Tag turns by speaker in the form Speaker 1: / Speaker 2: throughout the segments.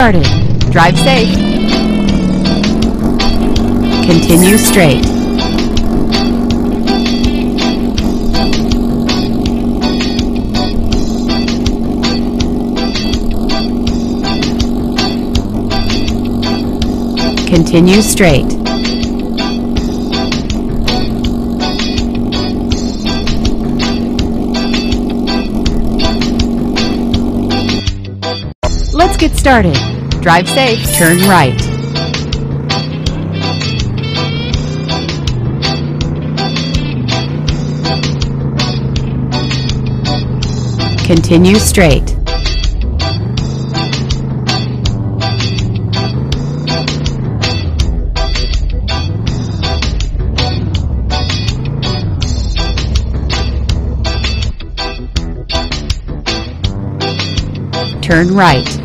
Speaker 1: started. Drive safe. Continue straight. Continue straight. Let's get started. Drive safe. Turn right. Continue straight. Turn right.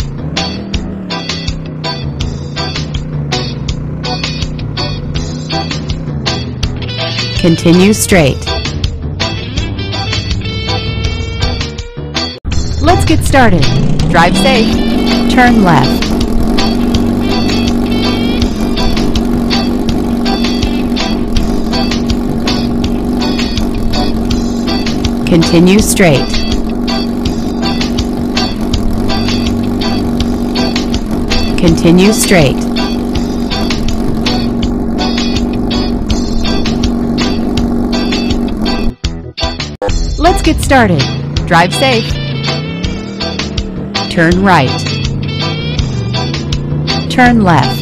Speaker 1: Continue straight. Let's get started. Drive safe. Turn left. Continue straight. Continue straight. Let's get started. Drive safe. Turn right. Turn left.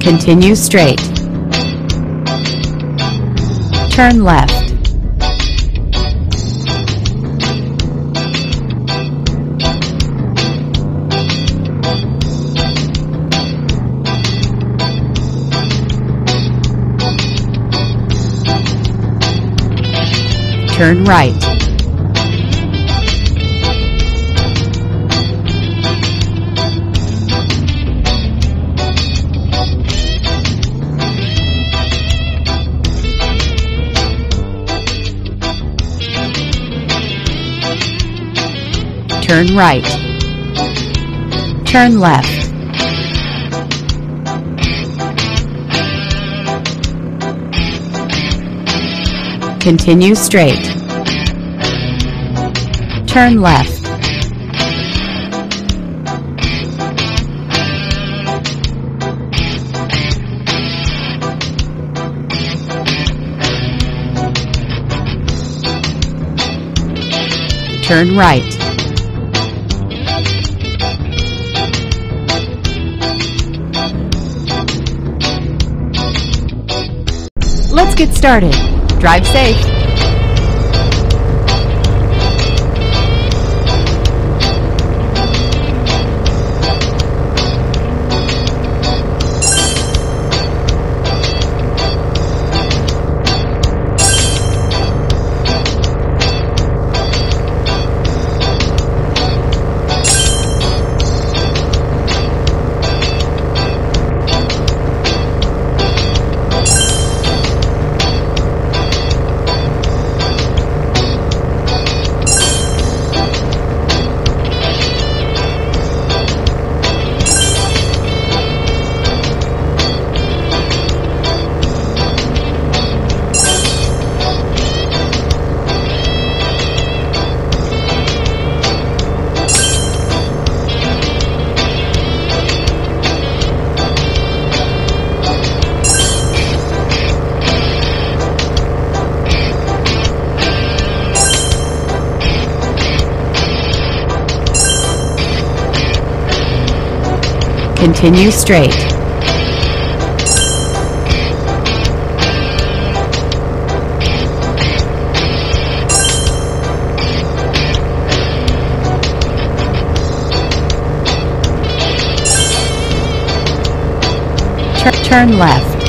Speaker 1: Continue straight. Turn left. Turn right. Turn right. Turn left. Continue straight. Turn left. Turn right. Let's get started. Drive safe. Continue straight. Tur- turn left.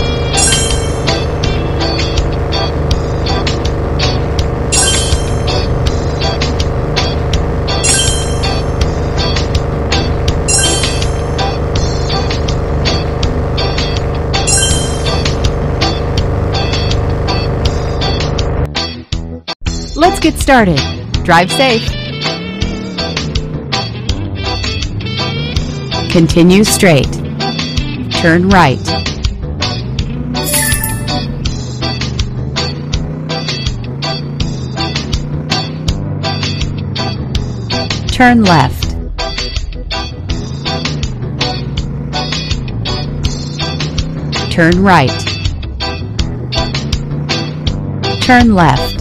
Speaker 1: Let's get started. Drive safe. Continue straight. Turn right. Turn left. Turn right. Turn left.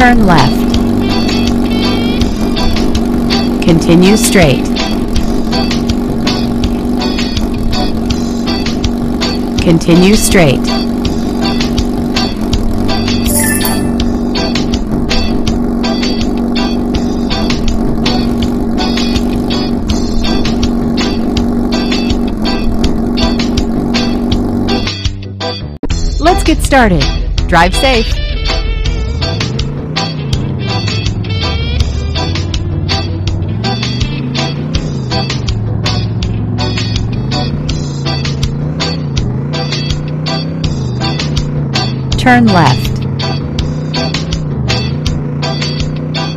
Speaker 1: Turn left. Continue straight. Continue straight. Let's get started. Drive safe. Turn left.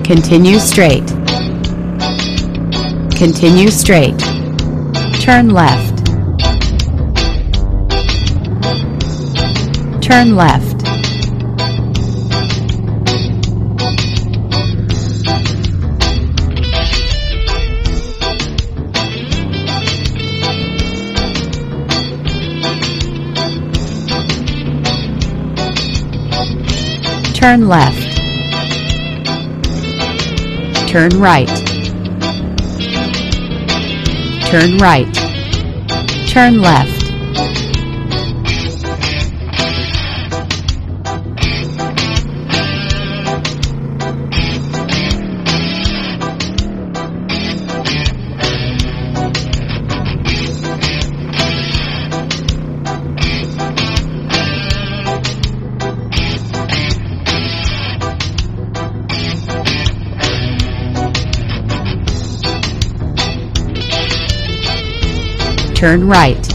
Speaker 1: Continue straight. Continue straight. Turn left. Turn left. Turn left. Turn right. Turn right. Turn left. Turn right.